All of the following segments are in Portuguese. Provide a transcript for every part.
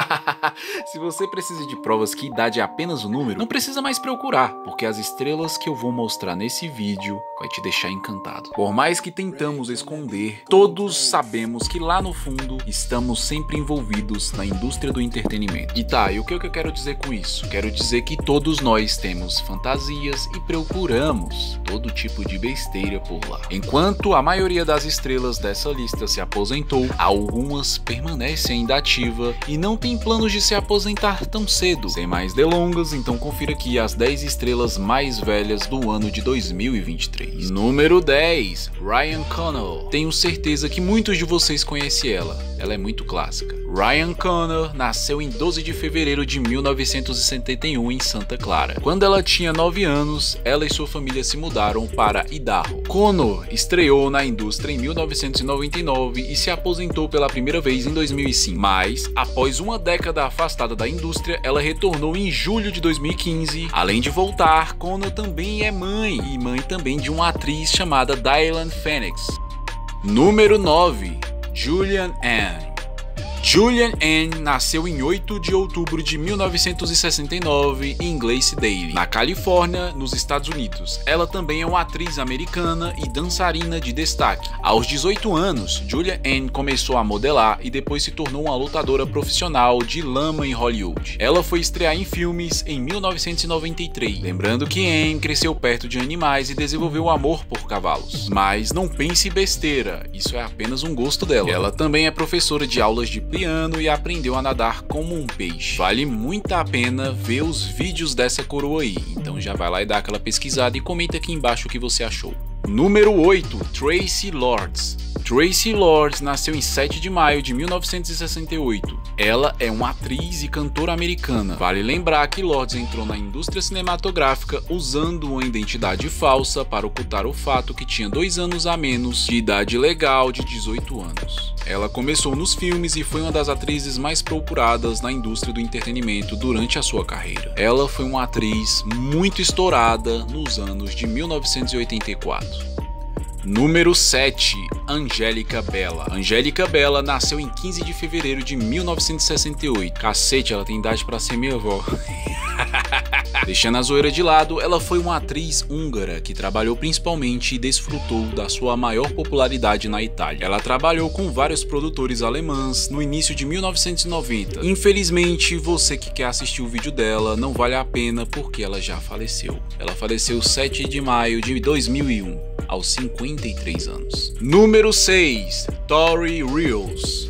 Se você precisa de provas que idade é apenas um número, não precisa mais procurar, porque as estrelas que eu vou mostrar nesse vídeo vai te deixar encantado. Por mais que tentamos esconder, todos sabemos que lá no fundo estamos sempre envolvidos na indústria do entretenimento. E tá, e o que eu quero dizer com isso? Quero dizer que todos nós temos fantasias e procuramos todo tipo de besteira por lá. Enquanto a maioria das estrelas dessa lista se aposentou, algumas permanecem ainda ativa e não tem planos de se aposentar tão cedo. Sem mais delongas, então confira aqui as 10 estrelas mais velhas do ano de 2023. Número 10, Ryan Connell. Tenho certeza que muitos de vocês conhecem ela. Ela é muito clássica. Ryan Connor nasceu em 12 de fevereiro de 1971 em Santa Clara. Quando ela tinha 9 anos, ela e sua família se mudaram para Idaho. Connor estreou na indústria em 1999 e se aposentou pela primeira vez em 2005. Mas, após uma década afastada da indústria, ela retornou em julho de 2015. Além de voltar, Connor também é mãe e mãe também de uma atriz chamada Dylan Phoenix. Número 9 Julian Ann Julian Ann nasceu em 8 de outubro de 1969 em Glacedale, na Califórnia, nos Estados Unidos. Ela também é uma atriz americana e dançarina de destaque. Aos 18 anos, Julian Ann começou a modelar e depois se tornou uma lutadora profissional de lama em Hollywood. Ela foi estrear em filmes em 1993. Lembrando que Ann cresceu perto de animais e desenvolveu amor por cavalos. Mas não pense besteira, isso é apenas um gosto dela. Ela também é professora de aulas de piano e aprendeu a nadar como um peixe. Vale muito a pena ver os vídeos dessa coroa aí, então já vai lá e dá aquela pesquisada e comenta aqui embaixo o que você achou. Número 8, Tracy Lords. Tracy Lords nasceu em 7 de maio de 1968. Ela é uma atriz e cantora americana. Vale lembrar que Lords entrou na indústria cinematográfica usando uma identidade falsa para ocultar o fato que tinha dois anos a menos de idade legal de 18 anos. Ela começou nos filmes e foi uma das atrizes mais procuradas na indústria do entretenimento durante a sua carreira. Ela foi uma atriz muito estourada nos anos de 1984. Número 7, Angélica Bella. Angélica Bella nasceu em 15 de fevereiro de 1968. Cacete, ela tem idade para ser minha avó. Deixando a zoeira de lado, ela foi uma atriz húngara que trabalhou principalmente e desfrutou da sua maior popularidade na Itália. Ela trabalhou com vários produtores alemães no início de 1990. Infelizmente, você que quer assistir o vídeo dela não vale a pena porque ela já faleceu. Ela faleceu 7 de maio de 2001 aos 53 anos. Número 6, Tori Reels.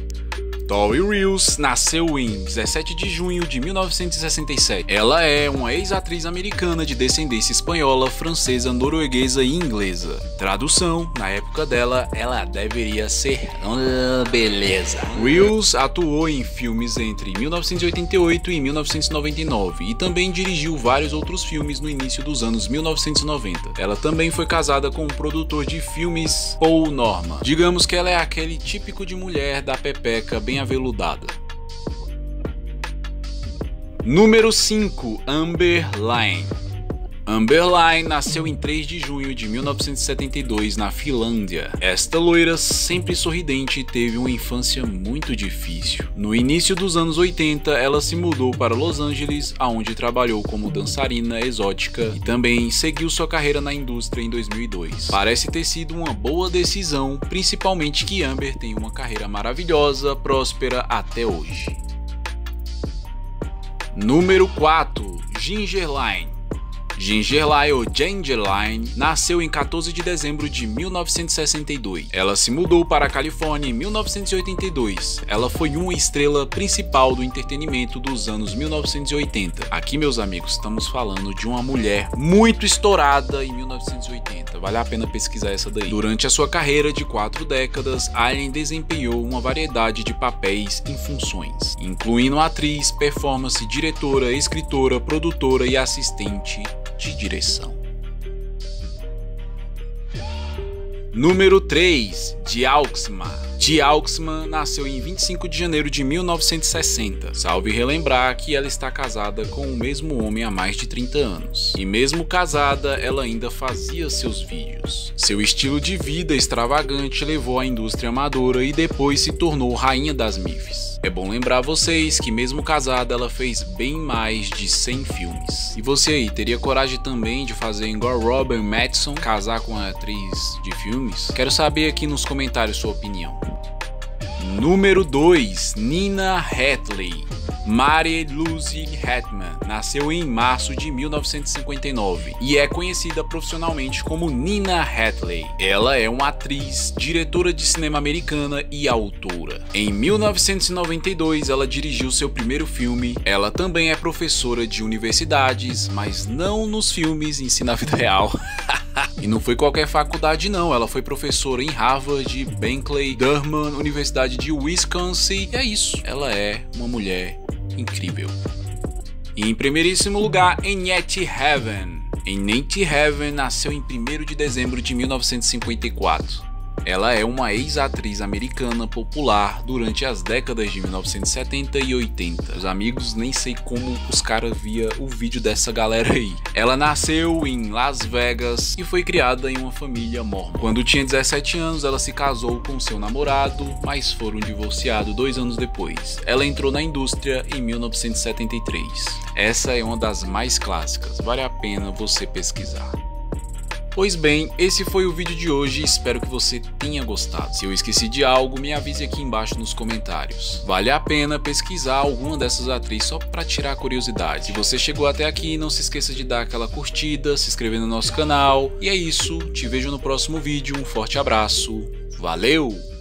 Tori Reels nasceu em 17 de junho de 1967. Ela é uma ex-atriz americana de descendência espanhola, francesa, norueguesa e inglesa. Tradução, na época dela, ela deveria ser uma beleza. Reels atuou em filmes entre 1988 e 1999 e também dirigiu vários outros filmes no início dos anos 1990. Ela também foi casada com o produtor de filmes Paul Norman. Digamos que ela é aquele típico de mulher da pepeca bem aveludada. Número 5 Amber Line Amberline nasceu em 3 de junho de 1972 na Finlândia. Esta loira, sempre sorridente, teve uma infância muito difícil. No início dos anos 80, ela se mudou para Los Angeles, aonde trabalhou como dançarina exótica e também seguiu sua carreira na indústria em 2002. Parece ter sido uma boa decisão, principalmente que Amber tem uma carreira maravilhosa, próspera até hoje. Número 4 Ginger Line Gingerline ou Gingerline nasceu em 14 de dezembro de 1962. Ela se mudou para a Califórnia em 1982. Ela foi uma estrela principal do entretenimento dos anos 1980. Aqui, meus amigos, estamos falando de uma mulher muito estourada em 1980. Vale a pena pesquisar essa daí. Durante a sua carreira de quatro décadas, Allen desempenhou uma variedade de papéis em funções, incluindo atriz, performance, diretora, escritora, produtora e assistente de direção. Número 3, Dialxma. Dialxman nasceu em 25 de janeiro de 1960. Salve relembrar que ela está casada com o mesmo homem há mais de 30 anos. E mesmo casada, ela ainda fazia seus vídeos. Seu estilo de vida extravagante levou à indústria amadora e depois se tornou rainha das MIFs. É bom lembrar vocês que mesmo casada ela fez bem mais de 100 filmes. E você aí, teria coragem também de fazer igual Robin Madison, casar com a atriz de filmes? Quero saber aqui nos comentários sua opinião. Número 2, Nina Hatley. Mary Lucy Hetman nasceu em março de 1959 e é conhecida profissionalmente como Nina Hatley. Ela é uma atriz, diretora de cinema americana e autora. Em 1992, ela dirigiu seu primeiro filme. Ela também é professora de universidades, mas não nos filmes, ensina a vida real. E não foi qualquer faculdade não, ela foi professora em Harvard, Berkeley, Durham, Universidade de Wisconsin. E é isso, ela é uma mulher incrível. E em primeiríssimo lugar, Enete Heaven. Enete Heaven nasceu em 1 de dezembro de 1954. Ela é uma ex-atriz americana popular durante as décadas de 1970 e 80. Os amigos, nem sei como os caras via o vídeo dessa galera aí. Ela nasceu em Las Vegas e foi criada em uma família mormon. Quando tinha 17 anos, ela se casou com seu namorado, mas foram divorciados dois anos depois. Ela entrou na indústria em 1973. Essa é uma das mais clássicas, vale a pena você pesquisar. Pois bem, esse foi o vídeo de hoje espero que você tenha gostado. Se eu esqueci de algo, me avise aqui embaixo nos comentários. Vale a pena pesquisar alguma dessas atrizes só para tirar a curiosidade. Se você chegou até aqui, não se esqueça de dar aquela curtida, se inscrever no nosso canal. E é isso, te vejo no próximo vídeo, um forte abraço, valeu!